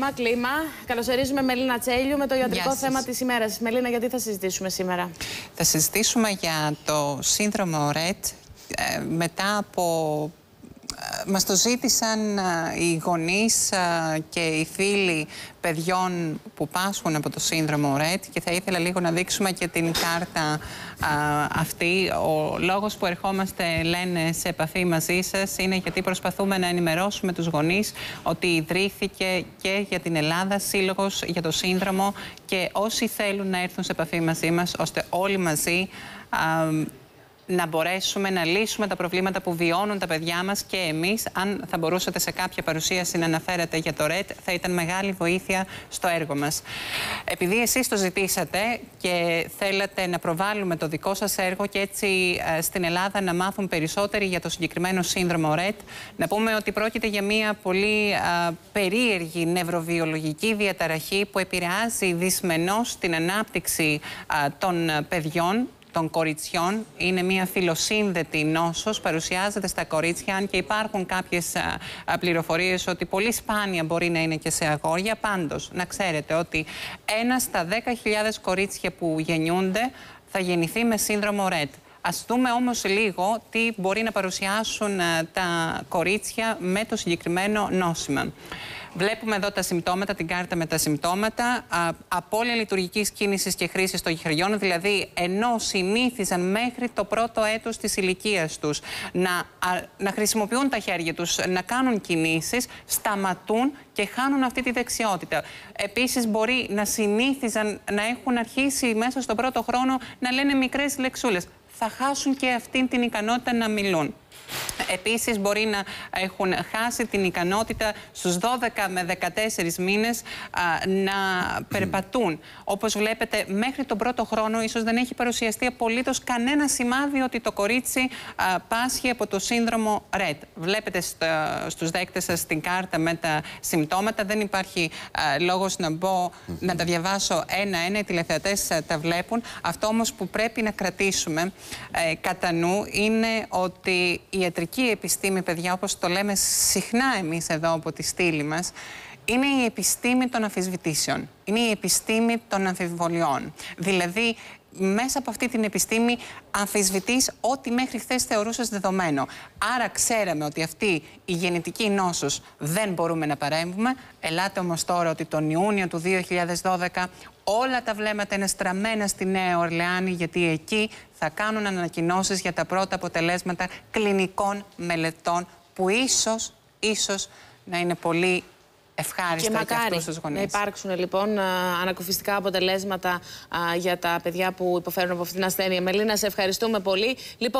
Μα κλίμα. Καλωσορίζουμε Μελίνα Τσέλιου με το ιατρικό σας. θέμα της ημέρας. Μελίνα, γιατί θα συζητήσουμε σήμερα; Θα συζητήσουμε για το σύνδρομο RET ε, μετά από... ε, Μας το ζήτησαν ε, οι γονείς ε, και οι φίλοι παιδιών που πάσχουν από το σύνδρομο RET και θα ήθελα λίγο να δείξουμε και την κάρτα ε, αυτή. Ο λόγος που ερχόμαστε, λένε, σε επαφή μαζί σας είναι γιατί προσπαθούμε να ενημερώσουμε τους γονείς ότι ιδρύθηκε και για την Ελλάδα Σύλλογος για το σύνδρομο και όσοι θέλουν να έρθουν σε επαφή μαζί μας, ώστε όλοι μαζί α, να μπορέσουμε να λύσουμε τα προβλήματα που βιώνουν τα παιδιά μας και εμείς. Αν θα μπορούσατε σε κάποια παρουσίαση να αναφέρετε για το ΡΕΤ, θα ήταν μεγάλη βοήθεια στο έργο μας. Επειδή εσείς το ζητήσατε και θέλατε να προβάλλουμε το δικό σας έργο και έτσι ε, στην Ελλάδα να μάθουν περισσότεροι για το συγκεκριμένο σύνδρομο ΡΕΤ, να πούμε ότι πρόκειται για μια πολύ α, περίεργη νευροβιολογική διαταραχή που επηρεάζει δυσμενώς την ανάπτυξη α, των ε, παιδιών των κοριτσιών. Είναι μια φιλοσύνδετη νόσος, παρουσιάζεται στα κορίτσια, αν και υπάρχουν κάποιες α, α, πληροφορίες ότι πολύ σπάνια μπορεί να είναι και σε αγόρια. Πάντως, να ξέρετε ότι ένα στα 10.000 κορίτσια που γεννιούνται θα γεννηθεί με σύνδρομο RET. Ας δούμε όμως λίγο τι μπορεί να παρουσιάσουν α, τα κορίτσια με το συγκεκριμένο νόσημα. Βλέπουμε εδώ τα συμπτώματα, την κάρτα με τα συμπτώματα. Α, απώλεια λειτουργικής κίνησης και χρήσης των χεριών, δηλαδή ενώ συνήθιζαν μέχρι το πρώτο έτος της ηλικίας τους να, α, να χρησιμοποιούν τα χέρια τους, να κάνουν κινήσεις, σταματούν και χάνουν αυτή τη δεξιότητα. Επίσης μπορεί να συνήθιζαν να έχουν αρχίσει μέσα στον πρώτο χρόνο να λένε μικρές λεξούλες. Θα χάσουν και αυτή την ικανότητα να μιλούν. Επίσης μπορεί να έχουν χάσει την ικανότητα στους 12 με 14 μήνες α, να περπατούν. Όπως βλέπετε μέχρι τον πρώτο χρόνο ίσως δεν έχει παρουσιαστεί απολύτως κανένα σημάδι ότι το κορίτσι α, πάσχει από το σύνδρομο RED. Βλέπετε στα, στους δέκτες σας την κάρτα με τα συμπτώματα. Δεν υπάρχει α, λόγος να μπω να τα διαβάσω ένα-ένα. Οι τηλεθεατές α, τα βλέπουν. Αυτό όμως που πρέπει να κρατήσουμε ε, κατά νου είναι ότι η ιατρική επιστήμη, παιδιά, όπως το λέμε συχνά εμείς εδώ από τη στήλη μας, είναι η επιστήμη των αμφισβητήσεων. Είναι η επιστήμη των αμφιβολιών. Δηλαδή, μέσα από αυτή την επιστήμη αμφισβητείς ό,τι μέχρι χθες θεωρούσες δεδομένο. Άρα ξέραμε ότι αυτή η γενετική νόσος δεν μπορούμε να παρέμβουμε. Ελάτε όμως τώρα ότι τον Ιούνιο του 2012 όλα τα βλέμματα είναι στραμμένα στη Νέα Ορλεάνη γιατί εκεί θα κάνουν ανακοινώσεις για τα πρώτα αποτελέσματα κλινικών μελετών που ίσως, ίσως να είναι πολύ ευχάριστα και για μακάρι αυτούς τους γονείς. να υπάρξουν λοιπόν α, ανακουφιστικά αποτελέσματα α, για τα παιδιά που υποφέρουν από αυτήν την ασθένεια. Μελίνα, σε ευχαριστούμε πολύ. Λοιπόν,